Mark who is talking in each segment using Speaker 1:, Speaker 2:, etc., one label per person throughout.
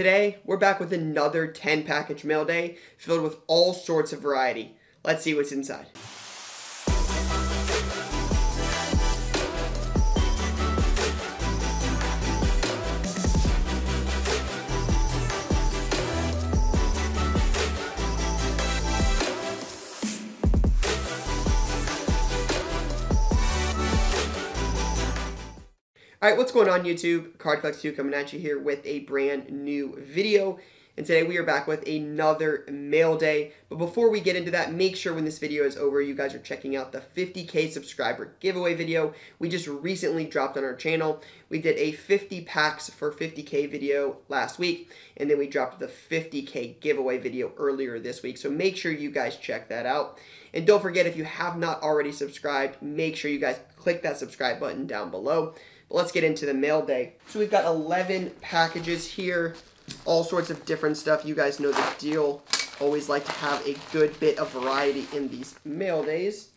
Speaker 1: Today, we're back with another 10 package mail day filled with all sorts of variety. Let's see what's inside. Alright, what's going on YouTube? Card Collector 2 coming at you here with a brand new video. And today we are back with another mail day. But before we get into that, make sure when this video is over, you guys are checking out the 50k subscriber giveaway video we just recently dropped on our channel. We did a 50 packs for 50k video last week, and then we dropped the 50k giveaway video earlier this week. So make sure you guys check that out. And don't forget, if you have not already subscribed, make sure you guys click that subscribe button down below. Let's get into the mail day. So we've got 11 packages here, all sorts of different stuff. You guys know the deal. Always like to have a good bit of variety in these mail days.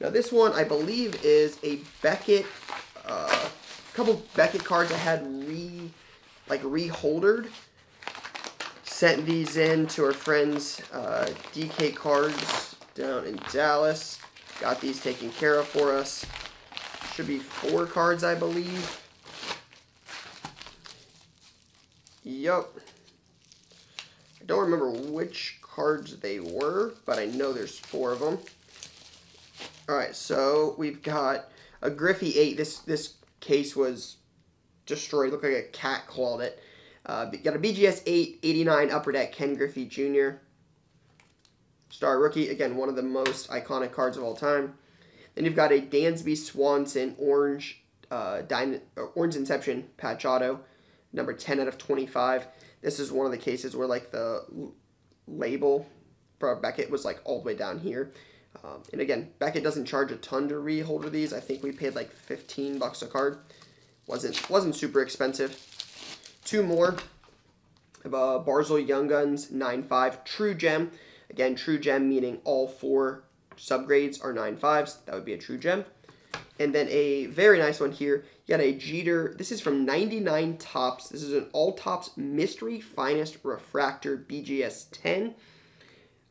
Speaker 1: Now this one, I believe, is a Beckett, uh, a couple Beckett cards I had re, like reholdered. Sent these in to our friends, uh, DK Cards down in Dallas. Got these taken care of for us. Should be four cards, I believe. Yup. I don't remember which cards they were, but I know there's four of them. Alright, so we've got a Griffey 8. This this case was destroyed. Looked like a cat clawed it. Uh, got a BGS 8, 89 Upper Deck Ken Griffey Jr. Star Rookie. Again, one of the most iconic cards of all time. Then you've got a Dansby Swanson Orange uh, uh, Orange Inception patch auto, number 10 out of 25. This is one of the cases where like the label for Beckett was like all the way down here. Um, and again, Beckett doesn't charge a ton to reholder these. I think we paid like 15 bucks a card. wasn't wasn't super expensive. Two more. Uh, Barzal Young Guns 9.5 True Gem. Again, True Gem meaning all four subgrades are 9.5s. That would be a true gem. And then a very nice one here. You got a Jeter. This is from 99 Topps. This is an All Topps Mystery Finest Refractor BGS 10.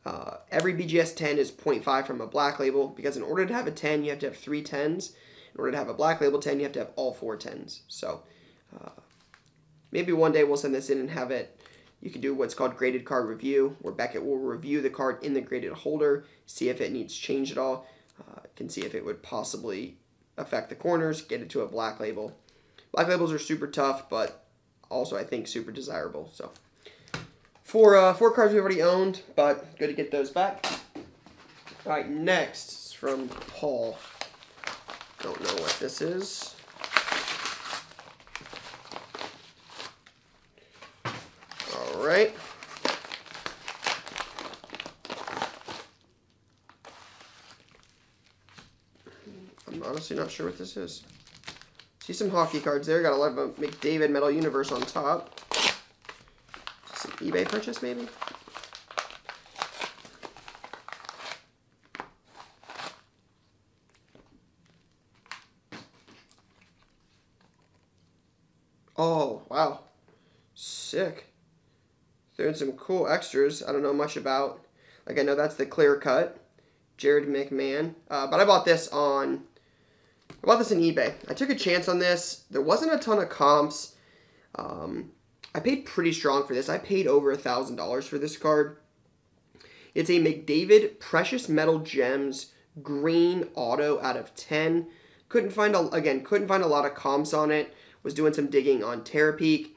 Speaker 1: Uh, every BGS 10 is 0.5 from a black label because in order to have a 10, you have to have three 10s. In order to have a black label 10, you have to have all four 10s. So uh, maybe one day we'll send this in and have it you can do what's called graded card review, where Beckett will review the card in the graded holder, see if it needs change at all, uh, can see if it would possibly affect the corners, get it to a black label. Black labels are super tough, but also I think super desirable. So four uh, four cards we've already owned, but good to get those back. All right, next is from Paul. Don't know what this is. Right? I'm honestly not sure what this is. See some hockey cards there. Got a lot of McDavid Metal Universe on top. Some eBay purchase, maybe? Oh, wow. Sick. Some cool extras I don't know much about. Like I know that's the clear cut, Jared McMahon. Uh, but I bought this on, I bought this on eBay. I took a chance on this. There wasn't a ton of comps. Um, I paid pretty strong for this. I paid over a thousand dollars for this card. It's a McDavid Precious Metal Gems green auto out of 10. Couldn't find, a, again, couldn't find a lot of comps on it. Was doing some digging on Terapeak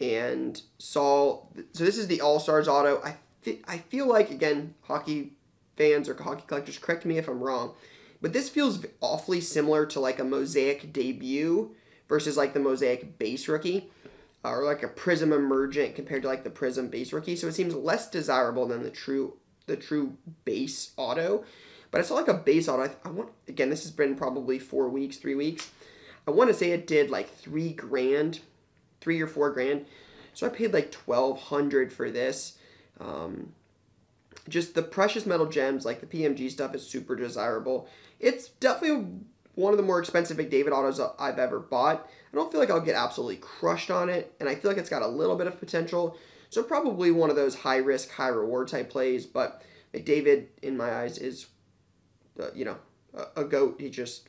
Speaker 1: and saw. So this is the All Stars auto. I th- I feel like again, hockey fans or hockey collectors, correct me if I'm wrong, but this feels awfully similar to like a Mosaic debut versus like the Mosaic base rookie. Uh, or like a Prizm Emergent compared to like the Prizm base rookie, so it seems less desirable than the true the true base auto. But I saw like a base auto. I, I want again. This has been probably four weeks, three weeks. I want to say it did like three grand three or four grand. So I paid like twelve hundred for this. Um, just the precious metal gems, like the PMG stuff, is super desirable. It's definitely one of the more expensive McDavid autos I've ever bought. I don't feel like I'll get absolutely crushed on it, and I feel like it's got a little bit of potential. So probably one of those high risk, high reward type plays. But McDavid, in my eyes, is, uh, you know, a, a, goat. He just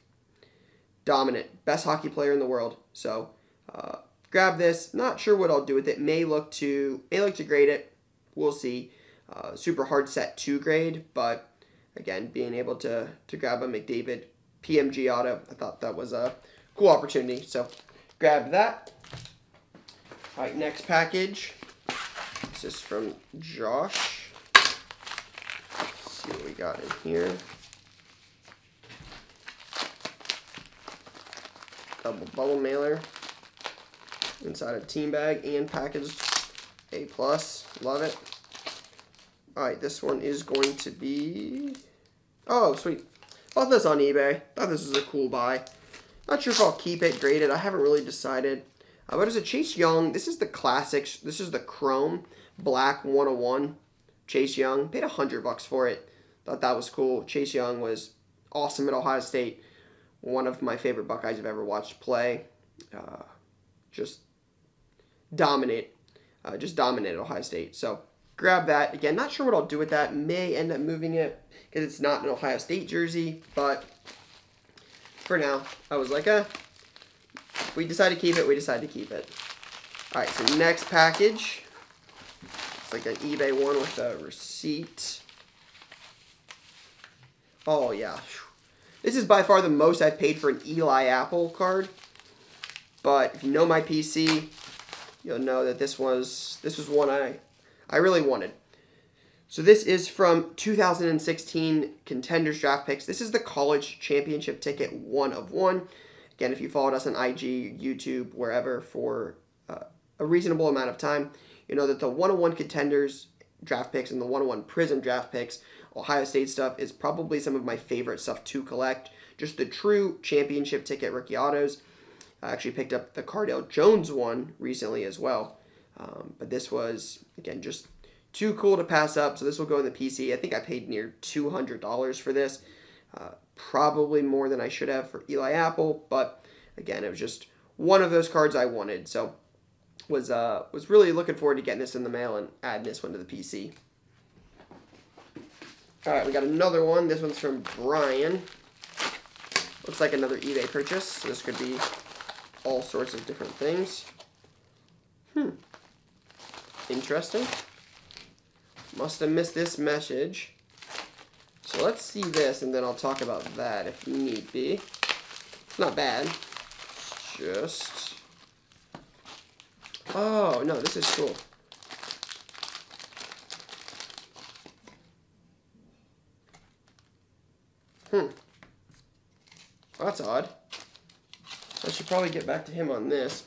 Speaker 1: dominant, best hockey player in the world. So uh, grab this. Not sure what I'll do with it. May look to may look to grade it. We'll see. Uh, super hard set to grade, but again, being able to to grab a McDavid PMG auto, I thought that was a cool opportunity. So grab that. All right, next package. This is from Josh. Let's see what we got in here. Double bubble mailer inside a team bag and packaged A plus. Love it. All right, this one is going to be. Oh, sweet. Bought this on eBay. Thought this was a cool buy. Not sure if I'll keep it graded. I haven't really decided. Uh, but it's a Chase Young. This is the classics. This is the Chrome Black 101. Chase Young. Paid a hundred bucks for it. Thought that was cool. Chase Young was awesome at Ohio State. One of my favorite Buckeyes I've ever watched play. Uh, just dominate. Uh, just dominate Ohio State. So grab that. Again, not sure what I'll do with that. May end up moving it because it's not an Ohio State jersey, but for now, I was like, eh, we decide to keep it, we decide to keep it. All right, so next package. It's like an eBay one with a receipt. Oh, yeah. This is by far the most I've paid for an Eli Apple card. But if you know my PC, you'll know that this was this was one I I really wanted. So this is from 2016 Contenders Draft Picks. This is the college championship ticket, one of one. Again, if you followed us on IG, YouTube, wherever for uh, a reasonable amount of time, you know that the 101 Contenders draft picks and the 101 Prizm draft picks, Ohio State stuff, is probably some of my favorite stuff to collect. Just the true championship ticket rookie autos. I actually picked up the Cardale Jones one recently as well. Um, but this was, again, just too cool to pass up. So this will go in the PC. I think I paid near $200 for this. Uh, probably more than I should have for Eli Apple. But again, it was just one of those cards I wanted. So was uh, was really looking forward to getting this in the mail and adding this one to the PC. All right, we got another one. This one's from Brian. Looks like another eBay purchase. So this could be all sorts of different things. Hmm. Interesting. Must have missed this message. So let's see this, and then I'll talk about that if need be. It's not bad. Just... Oh, no, this is cool. Hmm. Well, that's odd. I should probably get back to him on this.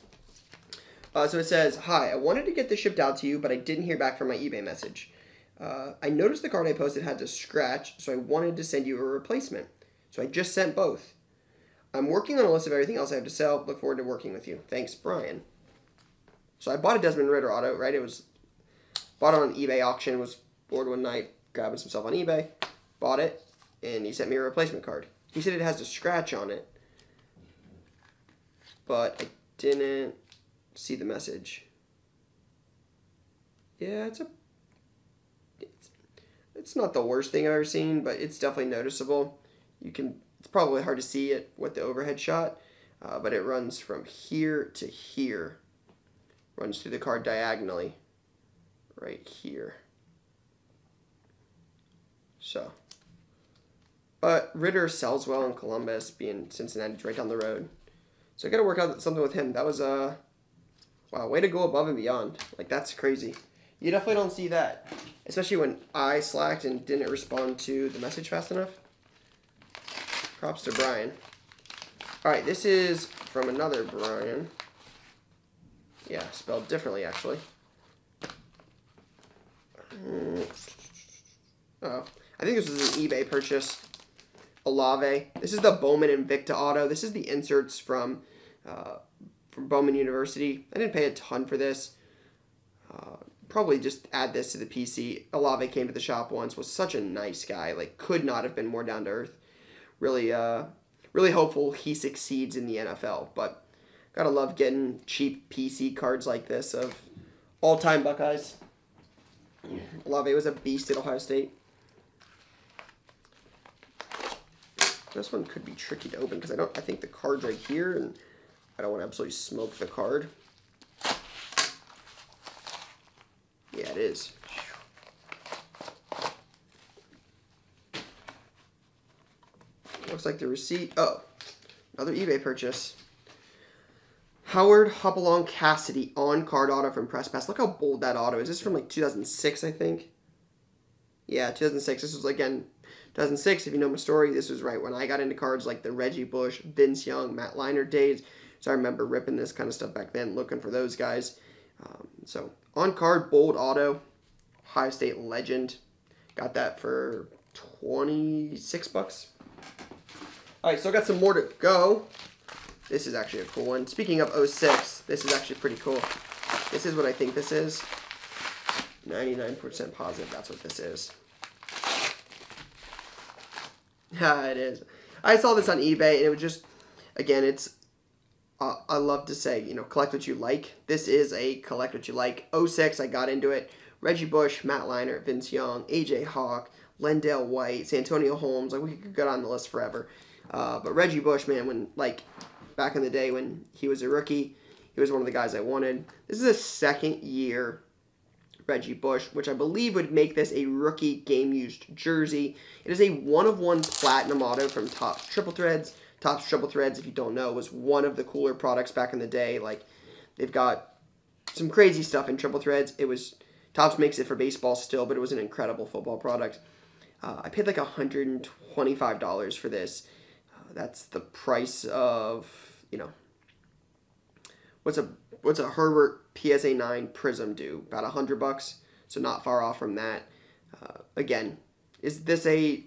Speaker 1: Uh, so it says, Hi, I wanted to get this shipped out to you, but I didn't hear back from my eBay message. Uh, I noticed the card I posted had to scratch, so I wanted to send you a replacement. So I just sent both. I'm working on a list of everything else I have to sell. Look forward to working with you. Thanks, Brian. So I bought a Desmond Ridder auto, right? It was bought on an eBay auction, was bored one night, grabbing some stuff on eBay, bought it, and he sent me a replacement card. He said it has a scratch on it, but I didn't see the message. Yeah, it's a it's, it's not the worst thing I've ever seen, but it's definitely noticeable. You can it's probably hard to see it with the overhead shot, uh, but it runs from here to here. Runs through the card diagonally, right here. So, but Ridder sells well in Columbus, being Cincinnati's right down the road. So I got to work out something with him. That was a uh, wow, way to go above and beyond. Like that's crazy. You definitely don't see that, especially when I slacked and didn't respond to the message fast enough. Props to Brian. All right, this is from another Brian. Yeah, spelled differently actually. Oh, I think this was an eBay purchase. Olave. This is the Bowman Invicta auto. This is the inserts from uh, from Bowman University. I didn't pay a ton for this. Uh, probably just add this to the PC. Olave came to the shop once, was such a nice guy. Like, could not have been more down to earth. Really, uh, really hopeful he succeeds in the NFL. But Gotta love getting cheap PC cards like this of all-time Buckeyes. Olave was a beast at Ohio State. This one could be tricky to open because I don't. I think the card's right here, and I don't want to absolutely smoke the card. Yeah, it is. Looks like the receipt. Oh, another eBay purchase. Howard Hopalong Cassidy on card auto from Press Pass. Look how bold that auto is. This is from like 2006, I think. Yeah, 2006. This was again 2006. If you know my story, this was right when I got into cards like the Reggie Bush, Vince Young, Matt Leinart days. So I remember ripping this kind of stuff back then, looking for those guys. Um, so on card, bold auto, Ohio State legend. Got that for 26 bucks. All right, so I got some more to go. This is actually a cool one. Speaking of 06, this is actually pretty cool. This is what I think this is. 99% positive that's what this is. Yeah, it is. I saw this on eBay and it was just, again, it's, uh, I love to say, you know, collect what you like. This is a collect what you like. 06, I got into it. Reggie Bush, Matt Leinart, Vince Young, AJ Hawk, LenDale White, Santonio Holmes. Like, we could go down the list forever. Uh, but Reggie Bush, man, when like back in the day when he was a rookie, he was one of the guys I wanted. This is a second year Reggie Bush, which I believe would make this a rookie game used jersey. It is a one of one platinum auto from Topps Triple Threads. Topps Triple Threads, if you don't know, was one of the cooler products back in the day. Like they've got some crazy stuff in Triple Threads. It was Topps makes it for baseball still, but it was an incredible football product. Uh, I paid like $125 for this that's the price of you know what's a what's a Herbert PSA nine Prizm do about a hundred bucks, so not far off from that. Uh, again, is this a,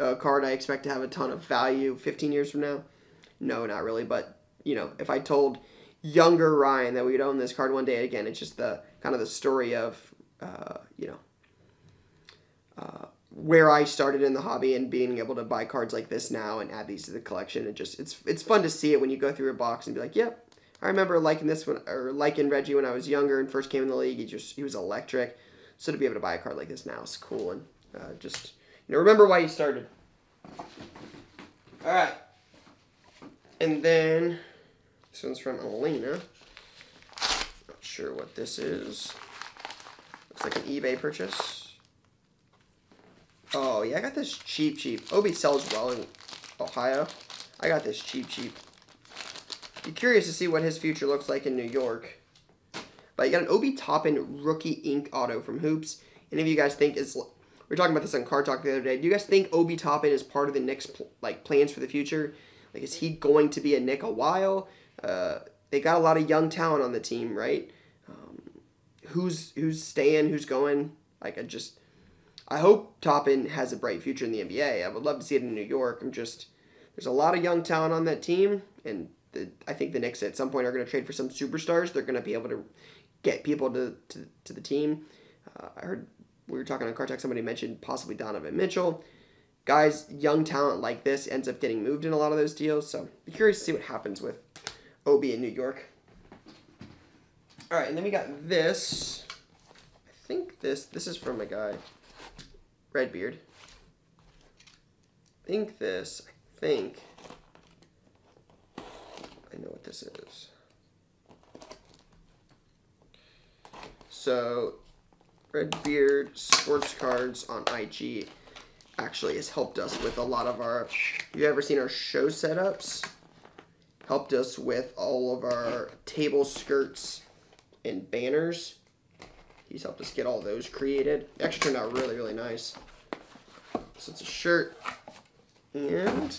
Speaker 1: a card I expect to have a ton of value 15 years from now? No, not really. But you know, if I told younger Ryan that we would own this card one day, again, it's just the kind of the story of uh, you know. Uh, where I started in the hobby and being able to buy cards like this now and add these to the collection. It just it's it's fun to see it when you go through a box and be like, yep, I remember liking this one or liking Reggie when I was younger and first came in the league. He just he was electric. So to be able to buy a card like this now is cool and uh, just know remember why you started. All right, and then this one's from Elena. Not sure what this is. Looks like an eBay purchase. Oh, yeah, I got this cheap, cheap. Obi sells well in Ohio. I got this cheap, cheap. Be curious to see what his future looks like in New York. But you got an Obi Toppin rookie ink auto from Hoops. Any of you guys think is... We were talking about this on Card Talk the other day. Do you guys think Obi Toppin is part of the Knicks' like plans for the future? Like, is he going to be a Knick a while? Uh, they got a lot of young talent on the team, right? Um, who's who's staying? Who's going? Like, I just I hope Toppin has a bright future in the NBA. I would love to see it in New York. I'm just there's a lot of young talent on that team, and the, I think the Knicks at some point are going to trade for some superstars. They're going to be able to get people to to, to the team. Uh, I heard we were talking on Card Talk. Somebody mentioned possibly Donovan Mitchell. Guys, young talent like this ends up getting moved in a lot of those deals. So be curious to see what happens with Obi in New York. All right, and then we got this. I think this this is from a guy. Redbeard. think this, I think, I know what this is. So, Redbeard Sports Cards on IG actually has helped us with a lot of our, you ever seen our show setups? Helped us with all of our table skirts and banners. He's helped us get all those created. Actually turned out really, really nice. So it's a shirt. And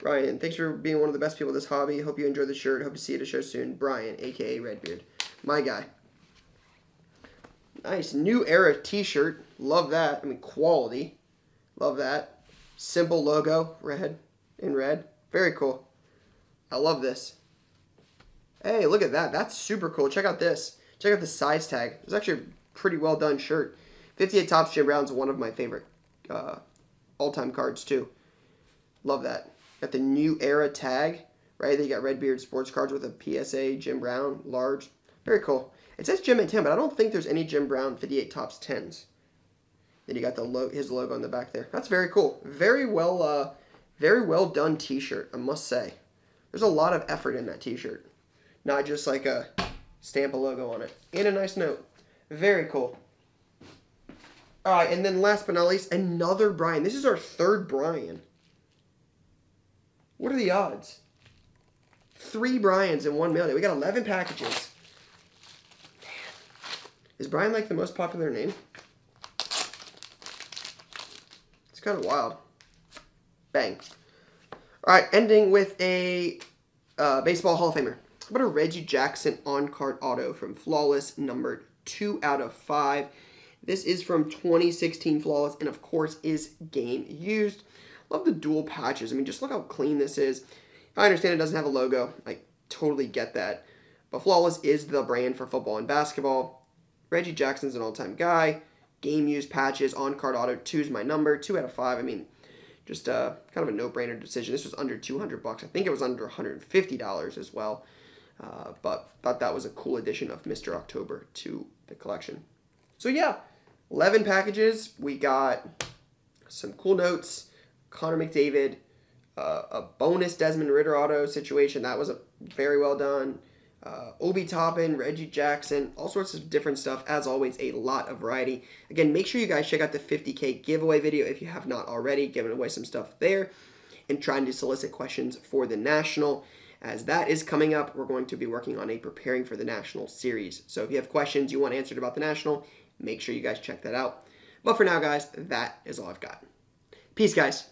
Speaker 1: Brian, thanks for being one of the best people in this hobby. Hope you enjoy the shirt. Hope to see you at a show soon. Brian, aka Redbeard. My guy. Nice. New era t-shirt. Love that. I mean quality. Love that. Simple logo. Red. In red. Very cool. I love this. Hey, look at that. That's super cool. Check out this. Check out the size tag. It's actually a pretty well done shirt. 58 Topps Jim Brown's one of my favorite uh, all-time cards too. Love that. Got the new era tag. right? They got Redbeard sports cards with a PSA Jim Brown large. Very cool. It says Jim at 10, but I don't think there's any Jim Brown 58 Topps 10s. Then you got the lo- his logo on the back there. That's very cool. Very well, uh, very well done T-shirt. I must say, there's a lot of effort in that T-shirt, not just like a stamp a logo on it and a nice note. Very cool. All right, and then last but not least, another Brian. This is our third Brian. What are the odds? Three Brians in one mail. We got 11 packages. Is Brian like the most popular name? It's kind of wild. Bang. All right, ending with a uh, baseball Hall of Famer. How about a Reggie Jackson on-card auto from Flawless, numbered 2 out of 5. This is from 2016 Flawless, and of course is game used. Love the dual patches. I mean, just look how clean this is. I understand it doesn't have a logo. I totally get that. But Flawless is the brand for football and basketball. Reggie Jackson's an all-time guy. Game used patches, on-card auto, two is my number, two out of five. I mean, just uh, kind of a no-brainer decision. This was under 200 bucks. I think it was under 150 dollars as well. Uh, but thought that was a cool addition of Mr. October to the collection. So yeah, 11 packages. We got some cool notes, Connor McDavid, uh, a bonus Desmond Ridder auto situation. That was a, very well done. Uh, Obi Toppin, Reggie Jackson, all sorts of different stuff. As always, a lot of variety. Again, make sure you guys check out the 50k giveaway video if you have not already, giving away some stuff there and trying to solicit questions for the National. As that is coming up, we're going to be working on a preparing for the National series. So if you have questions you want answered about the National, make sure you guys check that out. But for now, guys, that is all I've got. Peace, guys.